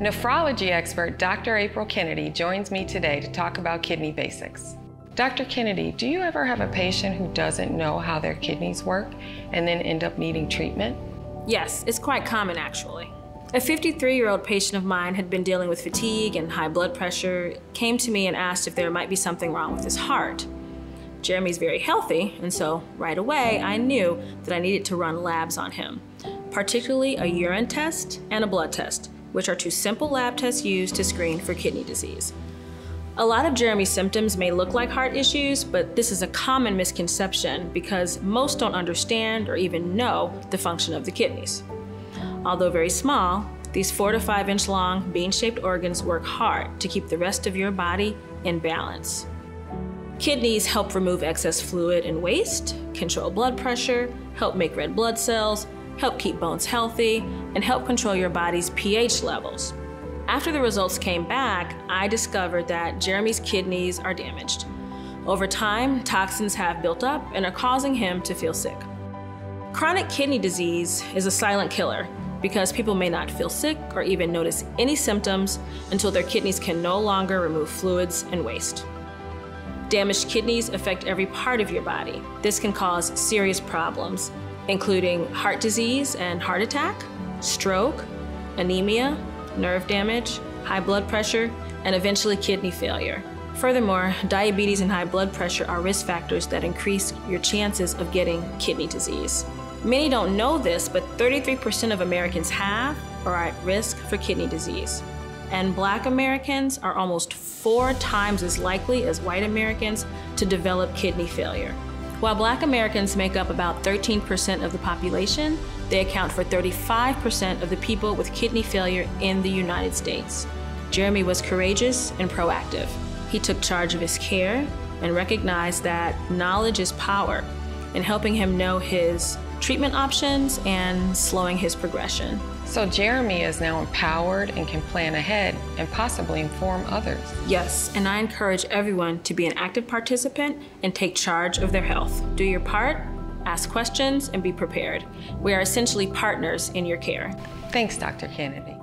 Nephrology expert Dr. April Kennedy joins me today to talk about kidney basics. Dr. Kennedy, do you ever have a patient who doesn't know how their kidneys work and then end up needing treatment? Yes, it's quite common actually. A 53 year old patient of mine had been dealing with fatigue and high blood pressure, came to me and asked if there might be something wrong with his heart. Jeremy's very healthy, and so right away I knew that I needed to run labs on him, particularly a urine test and a blood test, which are two simple lab tests used to screen for kidney disease. A lot of Jeremy's symptoms may look like heart issues, but this is a common misconception because most don't understand or even know the function of the kidneys. Although very small, these four to five inch long bean shaped organs work hard to keep the rest of your body in balance. Kidneys help remove excess fluid and waste, control blood pressure, help make red blood cells, help keep bones healthy, and help control your body's pH levels. After the results came back, I discovered that Jeremy's kidneys are damaged. Over time, toxins have built up and are causing him to feel sick. Chronic kidney disease is a silent killer because people may not feel sick or even notice any symptoms until their kidneys can no longer remove fluids and waste. Damaged kidneys affect every part of your body. This can cause serious problems, including heart disease and heart attack, stroke, anemia, nerve damage, high blood pressure, and eventually kidney failure. Furthermore, diabetes and high blood pressure are risk factors that increase your chances of getting kidney disease. Many don't know this, but 33% of Americans have or are at risk for kidney disease. And black Americans are almost four times as likely as white Americans to develop kidney failure. While black Americans make up about 13% of the population, they account for 35% of the people with kidney failure in the United States. Jeremy was courageous and proactive. He took charge of his care and recognized that knowledge is power in helping him know his treatment options and slowing his progression. So Jeremy is now empowered and can plan ahead and possibly inform others. Yes, and I encourage everyone to be an active participant and take charge of their health. Do your part, ask questions, and be prepared. We are essentially partners in your care. Thanks, Dr. Kennedy.